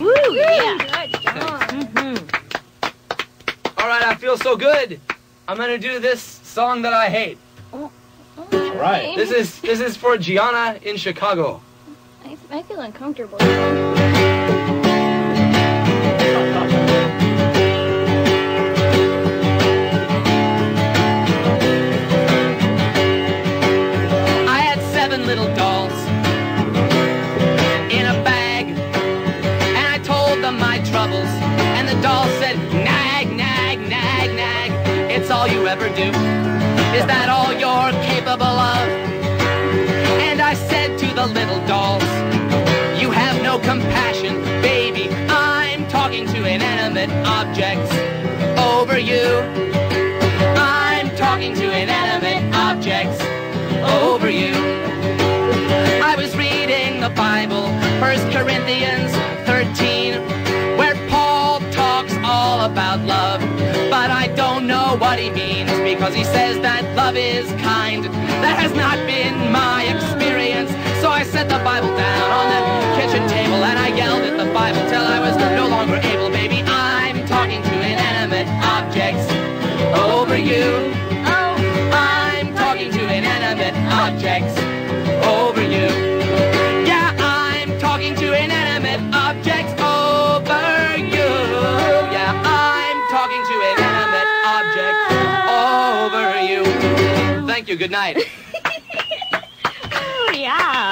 Woo, yeah. Good job. Mm-hmm. All right, I feel so good. I'm gonna do this song that I hate. All right. This is this is for Gianna in Chicago. I, I feel uncomfortable. I had seven little dolls you ever do. Is that all you're capable of? And I said to the little dolls, you have no compassion, baby. I'm talking to inanimate objects over you. I'm talking to inanimate objects over you. I was reading the Bible, 1 Corinthians know what he means because he says that love is kind. That has not been my experience. So I set the Bible down on the kitchen table and I yelled at the Bible till I was no longer able, baby. I'm talking to inanimate objects over you. Oh, I'm talking to inanimate objects over you. Yeah, I'm talking to inanimate objects Thank you. Good night. Ooh, yeah.